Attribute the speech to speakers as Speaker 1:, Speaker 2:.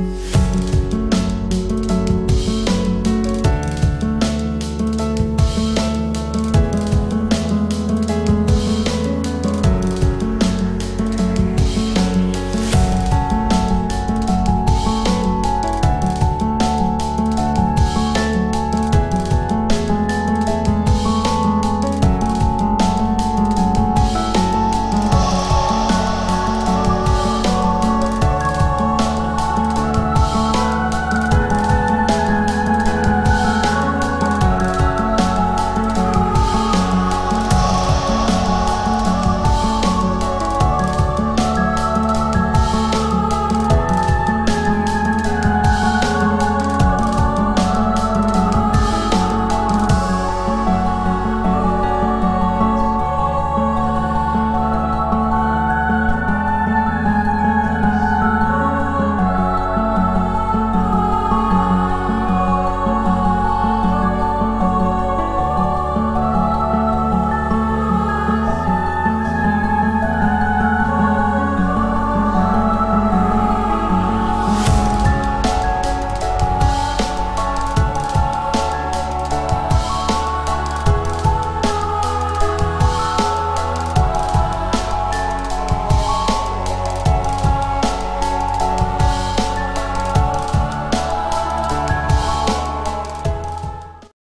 Speaker 1: Música